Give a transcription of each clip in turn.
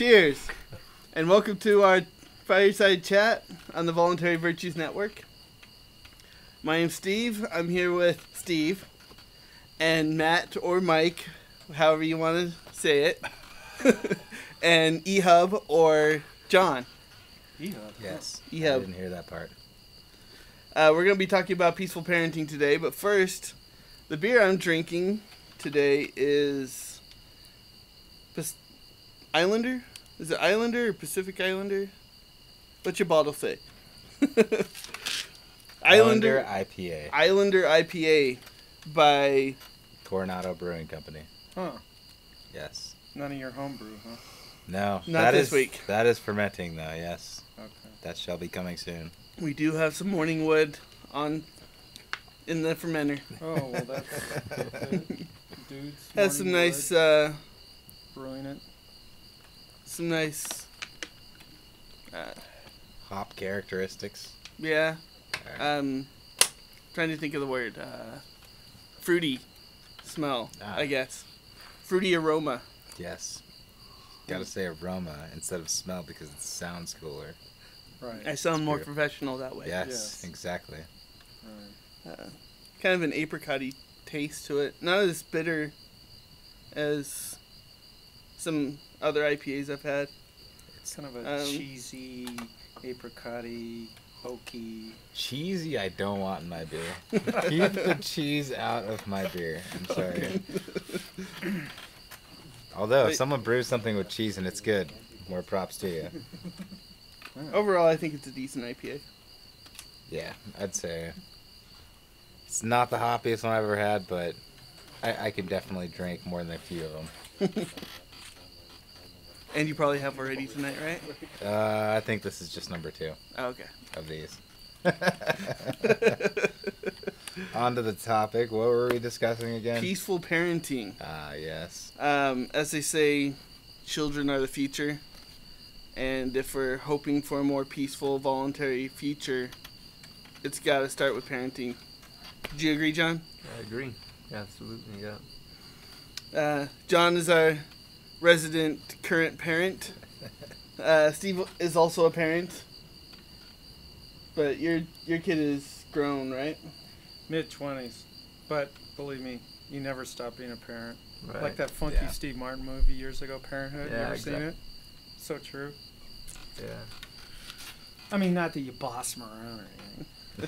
Cheers, and welcome to our fireside chat on the Voluntary Virtues Network. My name's Steve. I'm here with Steve and Matt or Mike, however you want to say it, and Ehub or John. Ehub. Yes. Ehub. I didn't hear that part. Uh, we're going to be talking about peaceful parenting today, but first, the beer I'm drinking today is Pas- Islander. Is it Islander or Pacific Islander? What's your bottle say? Islander Islander IPA. Islander IPA by Coronado Brewing Company. Huh. Yes. None of your homebrew, huh? No. Not that this is- week. That is fermenting though. Yes. Okay. That shall be coming soon. we do have some morning wood on in the fermenter. Oh well, that's that's it. dudes. Has some morning nice uh, brewing it. Some nice uh, Hop characteristics. yeah Alright. um trying to think of the word uh fruity smell Ah. i guess fruity aroma yes. Got to say aroma instead of smell because it sounds cooler. Right. i sound more true. professional that way Yes, Yes. exactly. right. uh, kind of an apricotty taste to it not as bitter as some other ipas i've had It's kind of a Um, cheesy, apricotty, oaky. Cheesy, I don't want in my beer. Keep the cheese out of my beer. I'm sorry. Although, if someone brews something with cheese and it's good, more props to you. overall i think it's a decent ipa Yeah, I'd say it's not the hoppiest one I've ever had, but I, I can definitely drink more than a few of them. And you probably have already tonight right Uh, I think this is just number two oh, okay of these. On to the topic. What were we discussing again? peaceful parenting Ah, yes. um, as they say, children are the future. And if we're hoping for a more peaceful, voluntary future, it's got to start with parenting. Do you agree, John? I agree. Absolutely, yeah. Uh, John is our resident current parent. Uh, Steve is also a parent. But your your kid is grown, right? Mid twenties, but believe me, you never stop being a parent. Right. Like that funky Yeah. Steve Martin movie years ago, Parenthood. you Yeah, ever seen it? So true. Yeah. I mean, not that you boss them around or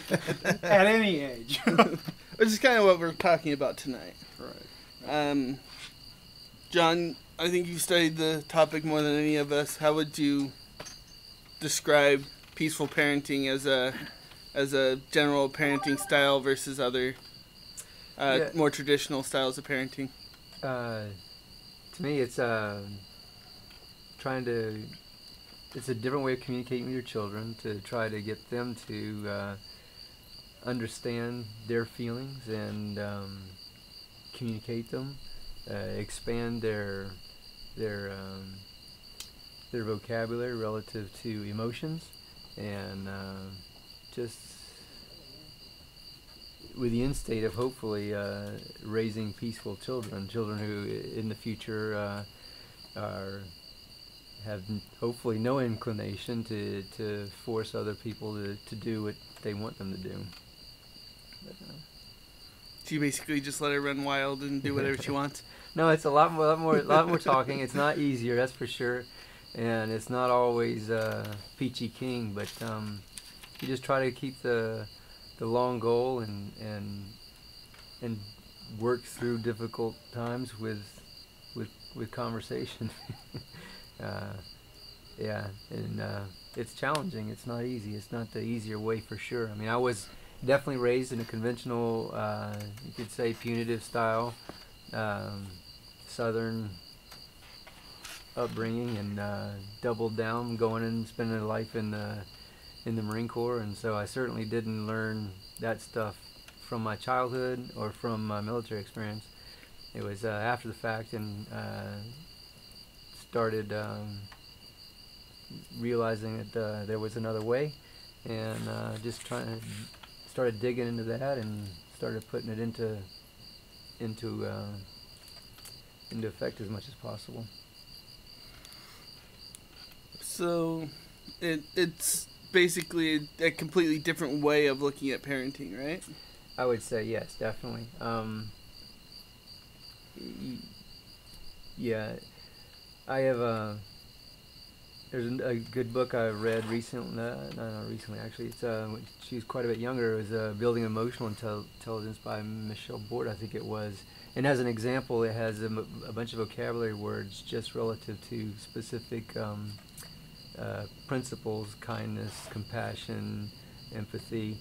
anything. At any age. Which is kind of what we're talking about tonight. right. Um, John, I think you studied the topic more than any of us. How would you describe peaceful parenting as a as a general parenting style versus other uh, Yeah. more traditional styles of parenting? Uh, to me, it's uh, trying to. It's a different way of communicating with your children to try to get them to uh, understand their feelings and um, communicate them, uh, expand their their um, their vocabulary relative to emotions, and uh, just with the end state of hopefully uh, raising peaceful children, children who in the future uh, are have hopefully no inclination to, to force other people to, to do what they want them to do. But, uh, So you basically just let her run wild and do whatever she wants. No, it's a lot more, lot more, lot more talking. It's not easier, that's for sure, and it's not always uh, peachy king. But um, you just try to keep the the long goal and and and work through difficult times with with with conversation. uh, yeah, and uh, it's challenging. It's not easy. It's not the easier way for sure. I mean, I was definitely raised in a conventional, uh, you could say, punitive style, um, Southern upbringing, and uh, doubled down, going and spending a life in the in the Marine Corps, and so I certainly didn't learn that stuff from my childhood or from my military experience. It was uh, after the fact, and uh, started um, realizing that uh, there was another way, and uh, just trying to started digging into that and started putting it into into uh, into effect as much as possible. So, it it's basically a, a completely different way of looking at parenting, right? I would say yes, definitely. Um, yeah, I have a. There's a, good book I read recently. No, not recently, actually. It's uh, she was quite a bit younger. It was uh, Building Emotional Intel- Intelligence by Michelle Board, I think it was. And as an example, it has a bunch of vocabulary words just relative to specific um, uh, principles: kindness, compassion, empathy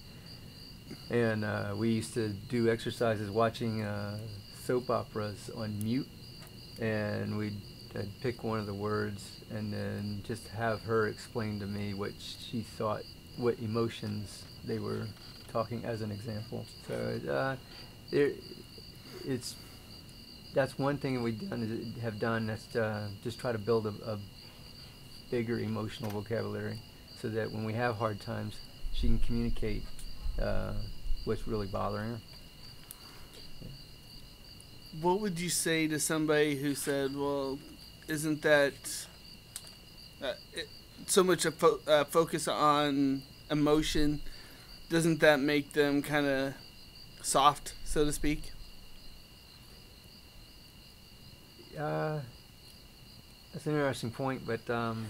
and uh, we used to do exercises watching uh, soap operas on mute and we'd I'd pick one of the words and then just have her explain to me what she thought what emotions they were talking as an example so uh, there, it's that's one thing we done have done that's uh, just try to build a, a bigger emotional vocabulary so that when we have hard times she can communicate uh, what's really bothering her. What would you say to somebody who said, "Well, isn't that uh, it, so much a fo- uh, focus on emotion? Doesn't that make them kind of soft, so to speak?" Uh, that's an interesting point, but um,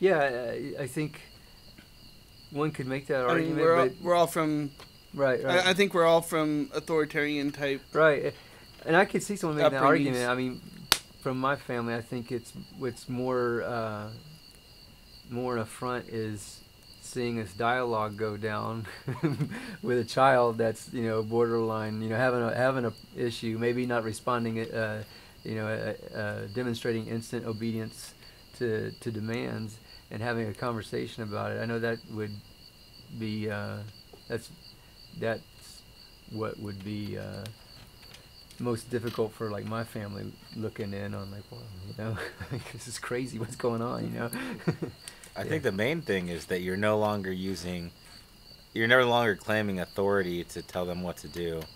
yeah, I, I think one could make that I argument. mean, we're all, we're all from. right, right, I, I think we're all from authoritarian type. right, and I could see someone making that argument. I mean, from my family, I think it's what's more uh, more an affront is seeing this dialogue go down with a child that's you know borderline you know having a having a issue maybe not responding uh, you know uh, uh, demonstrating instant obedience to to demands and having a conversation about it I know that would be uh, that's that's what would be uh, most difficult for like my family looking in on like well you know this is crazy what's going on you know I Yeah. think the main thing is that you're no longer using, you're no longer claiming authority to tell them what to do.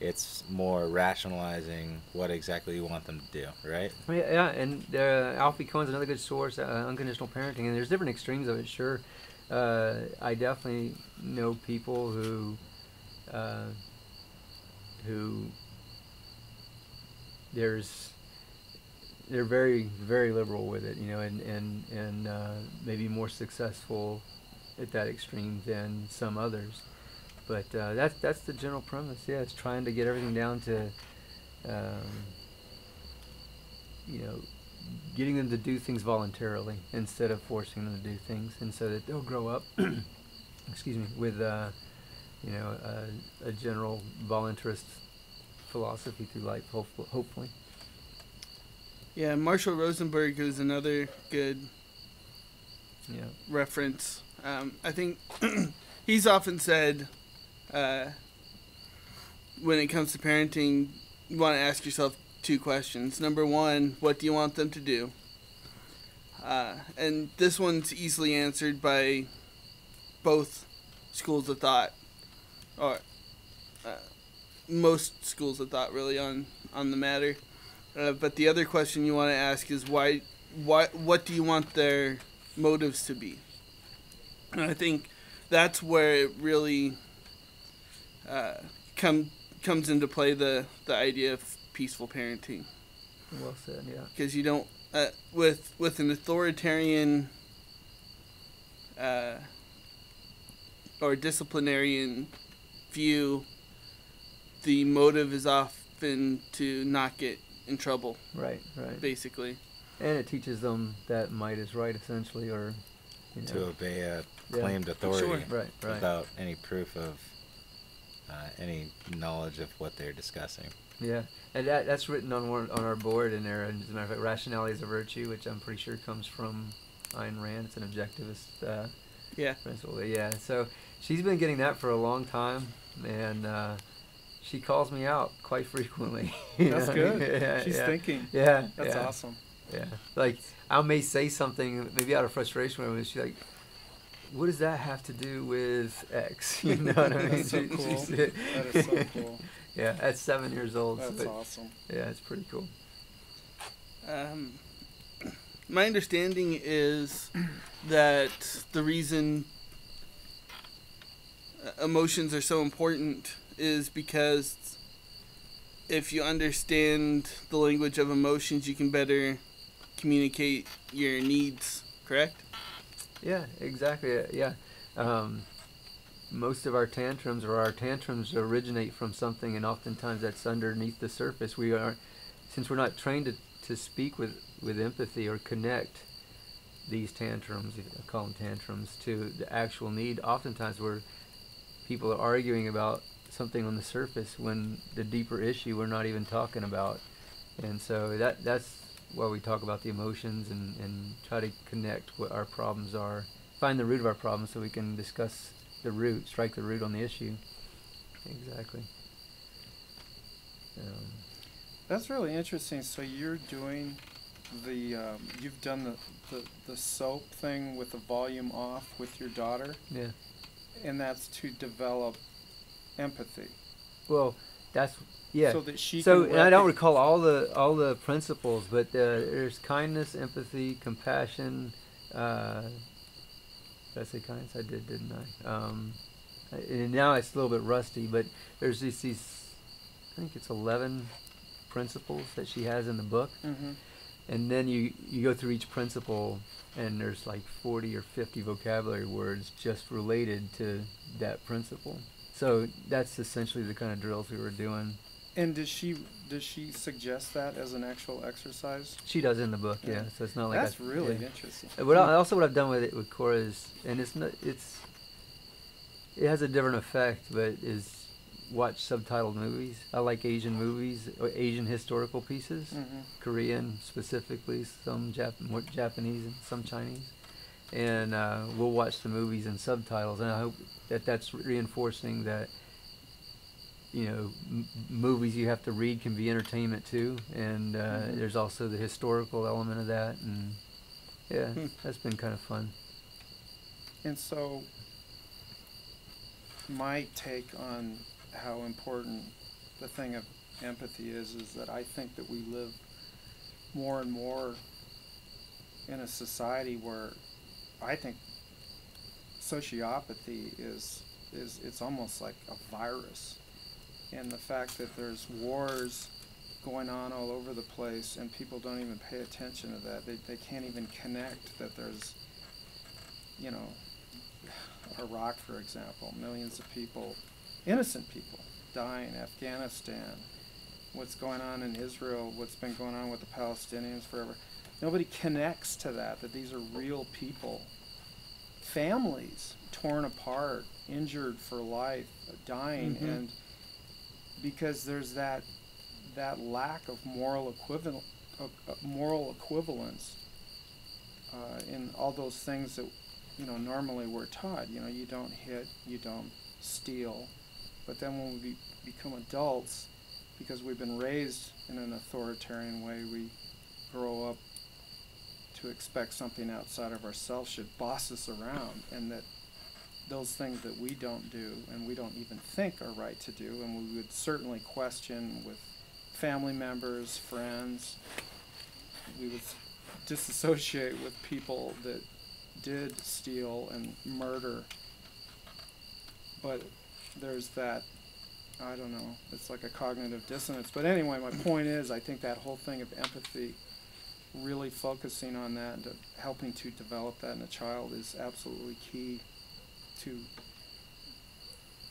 It's more rationalizing what exactly you want them to do, right? Yeah, yeah, and uh, Alfie Kohn's another good source, uh, unconditional parenting, and there's different extremes of it. Sure, uh, I definitely know people who, uh, who there's, they're very very liberal with it, you know, and and and uh, maybe more successful at that extreme than some others. But uh, that's that's the general premise. Yeah, it's trying to get everything down to. Um, you know, getting them to do things voluntarily instead of forcing them to do things, and so that they'll grow up. excuse me, with uh, you know a, a general voluntarist philosophy through life, hopefully. hopefully. Yeah, Marshall Rosenberg is another good Yeah. reference. Um, I think he's often said uh, when it comes to parenting, you want to ask yourself two questions. Number one, what do you want them to do? Uh, and this one's easily answered by both schools of thought, or uh, most schools of thought, really, on on the matter. Uh, but the other question you want to ask is why, why, what do you want their motives to be? And I think that's where it really uh, come comes into play the the idea of peaceful parenting Well said. Yeah. because you don't uh, with with an authoritarian uh, or disciplinarian view, the motive is often to not get in trouble, Right. Right. basically. And it teaches them that might is right, essentially, or you know. To obey a Yeah. claimed authority Sure. Right. Right. without any proof of uh, any knowledge of what they're discussing. Yeah, and that, that's written on one, on our board in there. And as a matter of fact, rationality is a virtue, which I'm pretty sure comes from Ayn Rand. It's an objectivist uh, Yeah. principle. Yeah, so she's been getting that for a long time, and uh, she calls me out quite frequently. That's know? good. yeah, She's yeah. thinking. Yeah, That's yeah, awesome. Yeah, like I may say something maybe out of frustration with her, she's like. What does that have to do with X? You know what I mean? That's so cool. That is so cool. yeah, at seven years old. That's it- awesome. yeah, it's pretty cool. Um, my understanding is that the reason uh, emotions are so important is because if you understand the language of emotions, you can better communicate your needs. Correct? Yeah, exactly. uh, Yeah. Um, most of our tantrums or our tantrums originate from something, and oftentimes that's underneath the surface. We are, since we're not trained to, to speak with, with empathy or connect these tantrums, I call them tantrums, to the actual need. Oftentimes, where people are arguing about something on the surface when the deeper issue we're not even talking about. And so that that's why we talk about the emotions and, and try to connect what our problems are, find the root of our problems so we can discuss the root, strike the root on the issue. Exactly. Um, That's really interesting. So you're doing the um, you've done the, the the soap thing with the volume off with your daughter, yeah. and that's to develop empathy. Well, that's yeah. So that she so I don't recall all the all the principles, but uh, there's kindness, empathy, compassion. Uh, did I say kindness? I did, didn't I? Um, and now it's a little bit rusty, but there's these, these I think it's eleven principles that she has in the book, Mhm. and then you you go through each principle, and there's like forty or fifty vocabulary words just related to that principle. So that's essentially the kind of drills we were doing. And does she does she suggest that as an actual exercise? She does in the book, yeah. Yeah. So it's not like That's I, really yeah. interesting. Uh, What I, also what I've done with it with Cora is, and it's not, it's, it has a different effect, but is watch subtitled movies. I like Asian movies, or Asian historical pieces, Mhm. Korean specifically, some Jap- more Japanese and some Chinese, and uh, we'll watch the movies in subtitles, and I hope that that's reinforcing that. You know, m- movies you have to read can be entertainment too, and uh, Mhm. there's also the historical element of that, and yeah, Hmm. that's been kind of fun. And so, my take on how important the thing of empathy is is that I think that we live more and more in a society where I think sociopathy is is it's almost like a virus, and the fact that there's wars going on all over the place and people don't even pay attention to that. They they can't even connect that there's you know Iraq, for example, millions of people, innocent people, dying. Afghanistan, what's going on in Israel, what's been going on with the Palestinians forever. Nobody connects to that, that these are real people. Families torn apart, injured for life, dying, Mhm. and because there's that that lack of moral equivalent, uh, moral equivalence uh, in all those things that you know normally we're taught. You know, you don't hit, you don't steal, but then when we be, become adults, because we've been raised in an authoritarian way, we grow up to expect something outside of ourselves should boss us around, and that those things that we don't do and we don't even think are right to do, and we would certainly question with family members, friends. We would disassociate with people that did steal and murder. But there's that, I don't know, it's like a cognitive dissonance. But anyway, my point is, I think that whole thing of empathy, really focusing on that and helping to develop that in a child is absolutely key to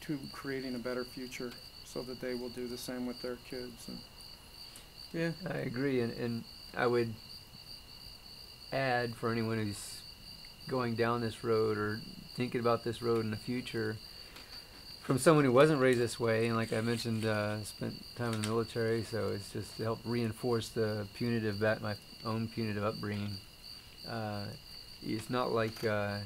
to creating a better future so that they will do the same with their kids and Yeah. I agree, and, and I would add for anyone who's going down this road or thinking about this road in the future, from someone who wasn't raised this way, and like I mentioned, uh, spent time in the military, so it's just to help reinforce the punitive, back, my own punitive upbringing. Uh, it's not like uh,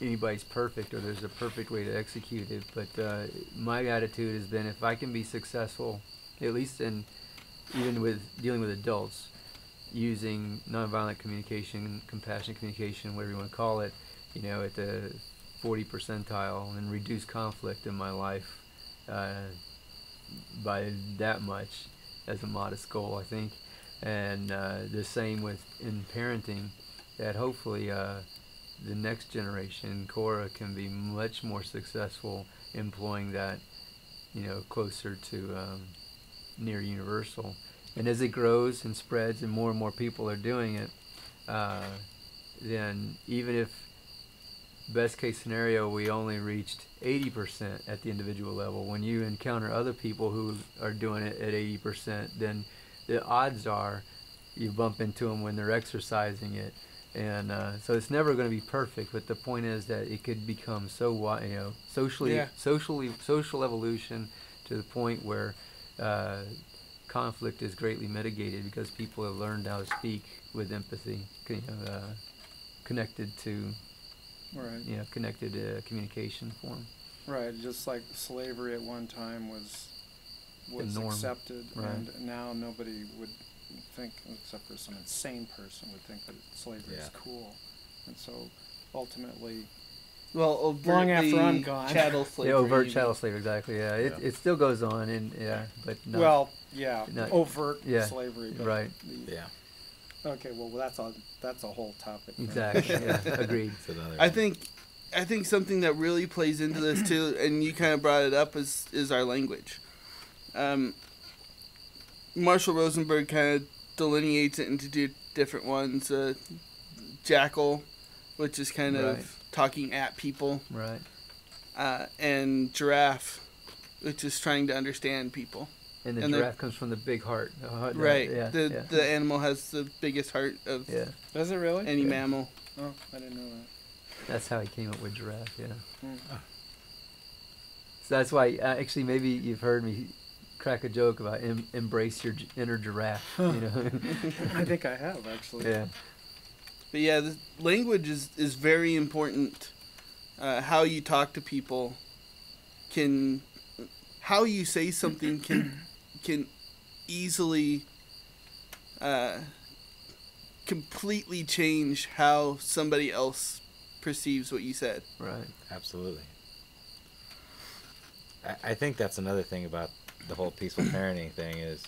anybody's perfect or there's a perfect way to execute it, but uh, my attitude has been if I can be successful, at least in even with dealing with adults, using nonviolent communication, compassionate communication, whatever you want to call it, you know, at the 40 percentile and reduce conflict in my life uh, by that much as a modest goal, I think. and uh, the same with in parenting. That hopefully uh, the next generation, Cora, can be much more successful employing that, you know, closer to um, near universal. And as it grows and spreads, and more and more people are doing it, uh, then even if best case scenario we only reached 80% at the individual level when you encounter other people who are doing it at 80% then the odds are you bump into them when they're exercising it and uh, so it's never going to be perfect but the point is that it could become so you know socially Yeah. socially social evolution to the point where uh, conflict is greatly mitigated because people have learned how to speak with empathy you know, uh, connected to Right. you know connected uh, communication form Right. Just like slavery at one time was was accepted, Right. and now nobody would think, except for some insane person, would think that slavery is Yeah. cool. And so, ultimately, Well, Long after I'm gone. chattel slavery. yeah, overt chattel mean. slavery exactly yeah it, Yeah. it still goes on and yeah but not, well, yeah, not- overt yeah, slavery. But right the- Yeah. Okay. Well, that's a that's a whole topic. for exactly yeah agreed It's another I think I think something that really plays into this too, and you kind of brought it up, is is our language. Um, Marshall Rosenberg kind of delineates it into two different ones. Uh, jackal, which is kind of Right. talking at people, right uh, and giraffe, which is trying to understand people. And the And giraffe comes from the big heart the heart- Right. yeah the yeah, the animal has the biggest heart of yeah Does it really? any Yeah. mammal. Oh, I didn't know that. that's how he came up with giraffe yeah Hmm. so that's why uh, actually maybe you've heard me crack a joke about em- embrace your j- inner giraffe you know I think I have actually. yeah But yeah, the language is, is very important. Uh, how you talk to people can, how you say something can, can easily, uh, completely change how somebody else perceives what you said. right Absolutely. I, I think that's another thing about the whole peaceful parenting thing is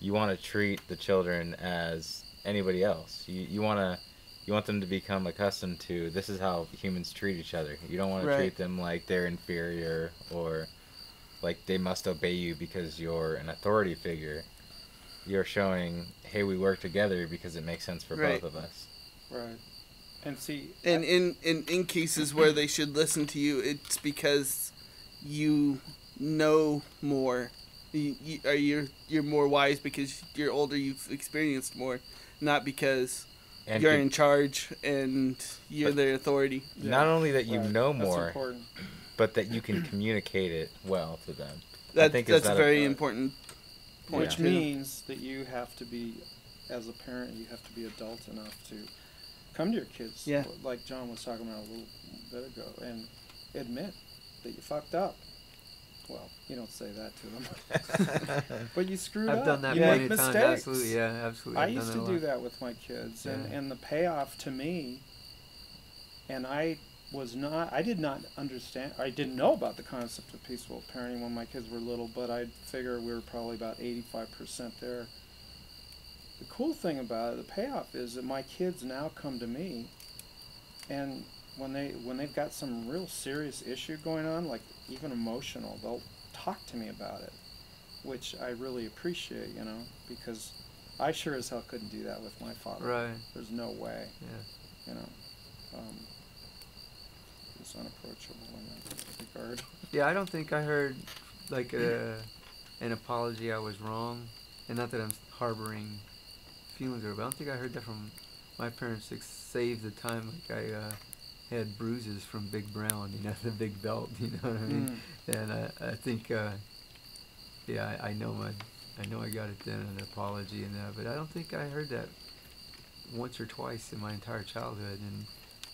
you want to treat the children as anybody else. You you want to you want them to become accustomed to this is how humans treat each other. You don't want Right. to treat them like they're inferior or like they must obey you because you're an authority figure. You're showing, hey, we work together because it makes sense for Right. both of us. Right. And see. And in, in, in cases where they should listen to you, it's because you know more. You, you, are you're, you're more wise because you're older, you've experienced more, not because And you're could- in charge and you're But- the authority. not only that you Right. know That's more, important. But that you can communicate it well to them. That, think that's that very uh, important point. Which too. means that you have to be, as a parent, you have to be adult enough to come to your kids, Yeah. like John was talking about a little bit ago, and admit that you fucked up. Well, you don't say that to them, but you screwed up. I've done that you plenty make times. mistakes. Absolutely, yeah, absolutely. I I've used to do that with my kids, and, and the payoff to me, and I was not, I did not understand, I didn't know about the concept of peaceful parenting when my kids were little, but I figure we were probably about 85% there. The cool thing about it, the payoff is that my kids now come to me, and when they when they've got some real serious issue going on, like even emotional, they'll talk to me about it, which I really appreciate, you know, because I sure as hell couldn't do that with my father. Right. There's no way, Yeah. you know. Um, it's unapproachable in that regard. Yeah, I don't think I heard like a, an apology. I was wrong, and not that I'm harboring feelings or, but I don't think I heard that from my parents. To save the time, like I uh, had bruises from Big Brown, you know, the big belt. You know what I mean? Mm. And I, I think, uh, yeah, I, I know my, I know I got it then, an apology and that, but I don't think I heard that once or twice in my entire childhood, and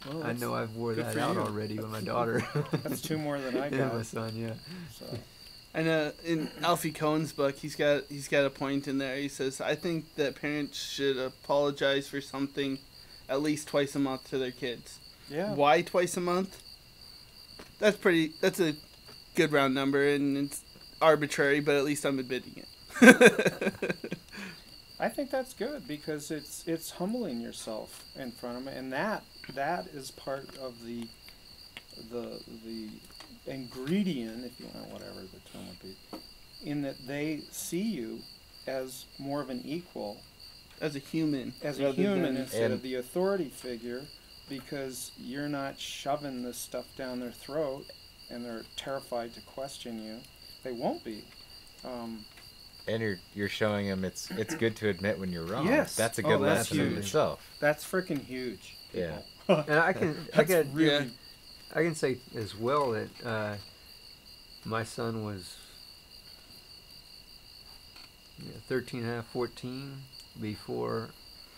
Well, I know I've wore that for out you. already with my daughter. That's two more than I got. yeah, got. my son. Yeah. So. And uh, in Alfie Kohn's book, he's got he's got a point in there. He says, "I think that parents should apologize for something at least twice a month to their kids. Yeah. Why twice a month? That's pretty. That's a good round number, and it's arbitrary, but at least I'm admitting it. I think that's good because it's it's humbling yourself in front of them, and that that is part of the the the ingredient, if you want, whatever the term would be, in that they see you as more of an equal, As a human. as a human instead of the authority figure, because you're not shoving this stuff down their throat, and they're terrified to question you. They won't be. Um, And you're you're showing them it's it's good to admit when you're wrong. Yes. That's a Oh, good that's lesson in huge. itself. that's freaking huge. Yeah. And I can I can really I can say as well that uh, my son was you know, 13 and a half, 14 before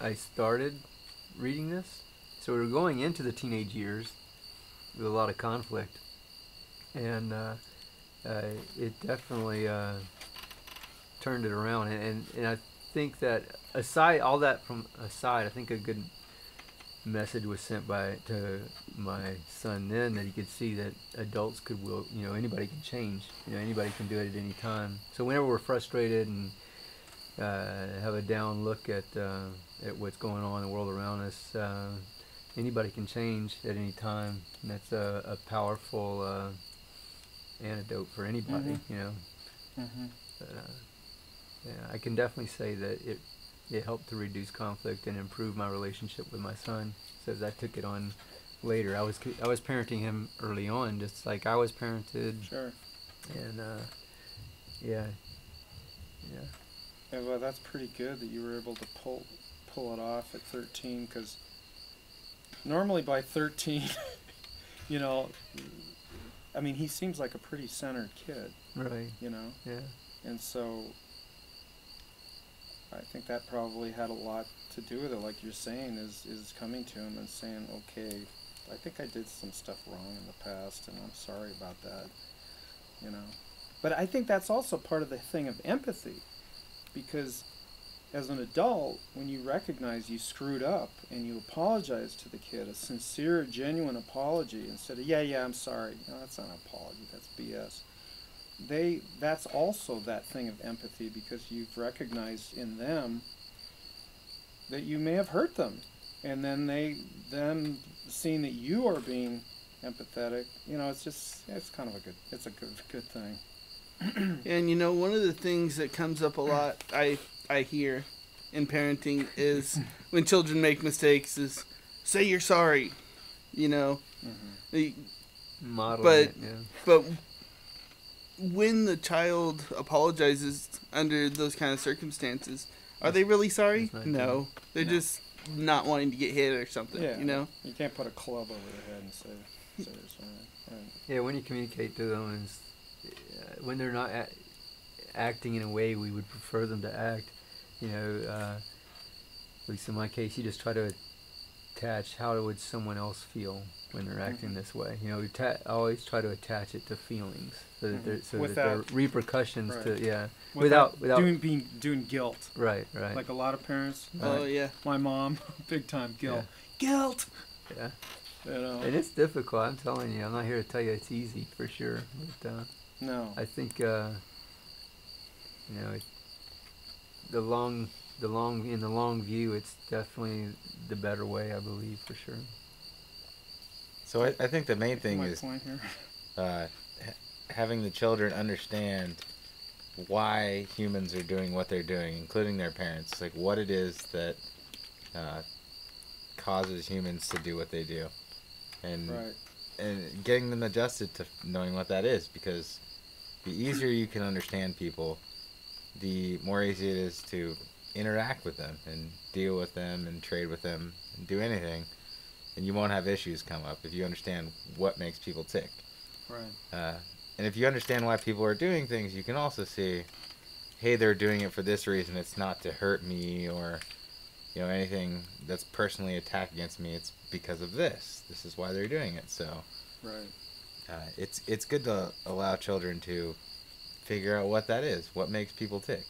I started reading this. So we were going into the teenage years with a lot of conflict. And uh, uh, it definitely uh, turned it around. And, and, and I think that aside, all that from aside, I think a good message was sent by to my son then that he could see that adults could will you know anybody can change. You know anybody can do it at any time. So whenever we're frustrated and uh, have a down look at uh, at what's going on in the world around us uh, anybody can change at any time. And that's a, a powerful uh, antidote for anybody Mhm. you know. Hmm but, uh, yeah, I can definitely say that it it helped to reduce conflict and improve my relationship with my son. So I took it on later, I was I was parenting him early on, just like I was parented, Sure. and uh, yeah, yeah, Yeah, well, that's pretty good that you were able to pull pull it off at 13 because normally by 13, you know, I mean, he seems like a pretty centered kid, right, you know, yeah, and so I think that probably had a lot to do with it. Like you're saying, is is coming to him and saying, okay, I think I did some stuff wrong in the past, and I'm sorry about that, you know. But I think that's also part of the thing of empathy, because as an adult, when you recognize you screwed up and you apologize to the kid, a sincere, genuine apology instead of yeah, yeah, I'm sorry. No, that's not an apology. That's BS. They that's also that thing of empathy because you've recognized in them that you may have hurt them, and then they them seeing that you are being empathetic. You know, it's just it's kind of a good it's a good good thing. And you know, one of the things that comes up a lot, I I hear, in parenting is when children make mistakes is say you're sorry. You know, Mm-hmm. The- modeling But- it, yeah, but when the child apologizes under those kind of circumstances, are they really sorry? No, they're No. just not wanting to get hit or something. Yeah. You know. You can't put a club over their head and say, say you're sorry. Right. yeah. When you communicate to them, and uh, when they're not a- acting in a way we would prefer them to act, you know, uh, at least in my case, you just try to attach how would someone else feel when they're acting Mhm. this way. You know, atta- I always try to attach it to feelings so that Mhm. there, so that there are repercussions Right. to yeah. Without- without- doing being doing guilt. Right, right. Like a lot of parents. Oh yeah. My mom, big time guilt. Guilt. yeah. You know. And it's difficult. I'm telling you. I'm not here to tell you it's easy for sure. But uh, no. I think uh, you know it, the long, the long in the long view, it's definitely the better way. I believe for sure. So I, I think the main thing is uh, ha- having the children understand why humans are doing what they're doing, including their parents, like what it is that uh, causes humans to do what they do, and Right. and getting them adjusted to knowing what that is, because the easier you can understand people, the more easy it is to interact with them and deal with them and trade with them and do anything, and you won't have issues come up if you understand what makes people tick. Right. Uh, and if you understand why people are doing things, you can also see, hey, they're doing it for this reason. It's not to hurt me or, you know, anything that's personally attacked against me. It's because of this. This is why they're doing it. So Right. uh, it's it's good to allow children to figure out what that is, what makes people tick.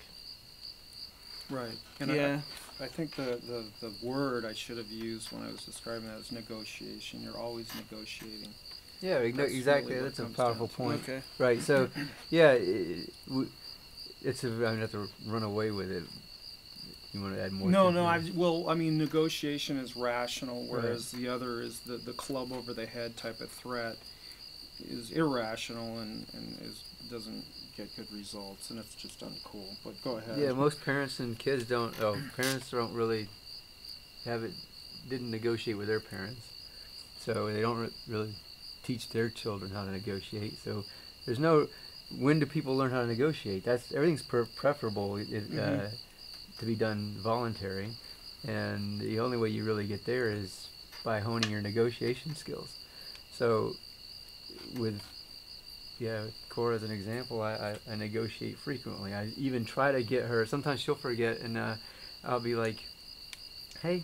Right. And yeah. I, I think the, the, the word I should have used when I was describing that is negotiation. You're always negotiating. Yeah, That's exactly. what it That's a powerful down point. Okay. Right. So, yeah, it, it's a. I don't have to run away with it. you want to add more? No, no. I well, I mean, negotiation is rational, whereas the other is the the club over the head type of threat is irrational and and is doesn't get good results, and it's just uncool. But go ahead. Yeah, most parents and kids don't. Oh, parents don't really have it. Didn't negotiate with their parents, so they don't re- really teach their children how to negotiate. So there's no. When do people learn how to negotiate? That's everything's preferable it, uh, Mhm. to be done voluntary, and the only way you really get there is by honing your negotiation skills. So, with yeah, Cora as an example, I, I, I negotiate frequently. I even try to get her. Sometimes she'll forget, and uh, I'll be like, "Hey,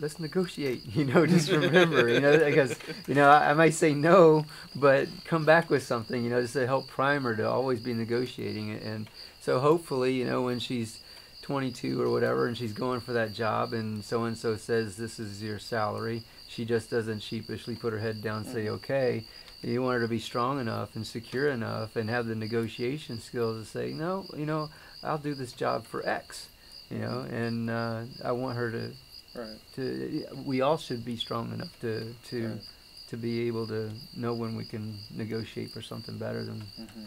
let's negotiate." You know, just remember. you know, because you know I, I might say no, but come back with something. You know, just to help prime her to always be negotiating. And so hopefully, you know, when she's 22 or whatever, and she's going for that job, and so and so says this is your salary, she just doesn't sheepishly put her head down and say okay you want her to be strong enough and secure enough and have the negotiation skills to say no you know i'll do this job for x you know and uh, i want her to Right. to we all should be strong enough to to Right. to be able to know when we can negotiate for something better than hmm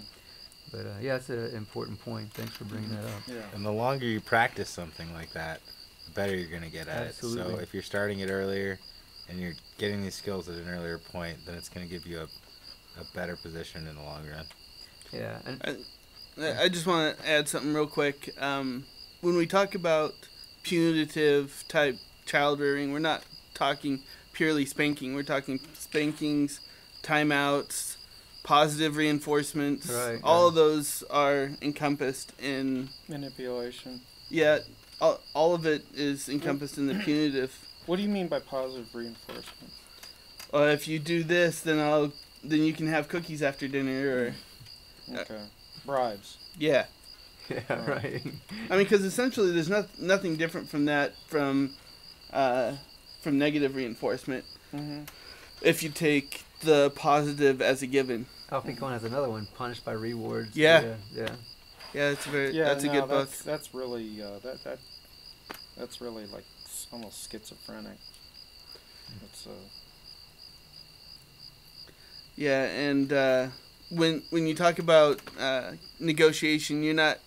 but uh, yeah that's an important point thanks for bringing that up Yeah. And the longer you practice something like that, the better you're going to get at it. So if you're starting it earlier and you're getting these skills at an earlier point, then it's going to give you a, a better position in the long run. yeah and I I just want to add something real quick. Um, when we talk about punitive type child rearing, we're not talking purely spanking. We're talking spankings, timeouts, positive reinforcements. Right, All right. of those are encompassed in. Manipulation. Yeah, all, all of it is encompassed in the punitive. What do you mean by positive reinforcement? Uh, if you do this, then I'll then you can have cookies after dinner, or Uh, Bribes. yeah. yeah right I mean, because essentially, there's not nothing different from that from uh, from negative reinforcement. Mm-hmm. If you take the positive as a given, Alfie Kohn has another one punished by rewards Yeah. yeah, yeah. yeah, it's a very Yeah, that's a no, good book. that's, That's really uh, that that that's really like s- almost schizophrenic. It's uh, Yeah, and uh, when when you talk about uh, negotiation, you're not.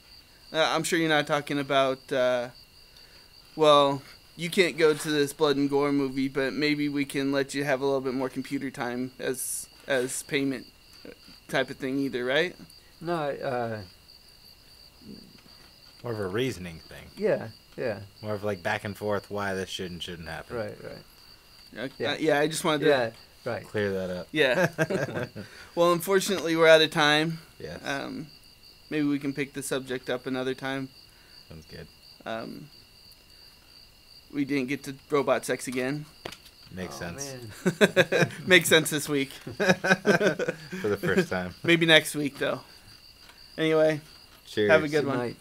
Uh, I'm sure you're not talking about. Uh, well, you can't go to this blood and gore movie, but maybe we can let you have a little bit more computer time as as payment uh, type of thing, either, right? no uh, More of a reasoning thing. yeah yeah More of like back and forth why this should and shouldn't happen. right right Uh, Yeah. yeah, I just wanted to. yeah right Clear that up. Yeah. well, unfortunately, we're out of time. yes. Um, maybe we can pick the subject up another time. Sounds good. Um, we didn't get to robot sex again. Makes Oh, sense. man. Makes sense this week. For the first time. Maybe next week, though. Anyway, Cheers. Have a good Good one. night.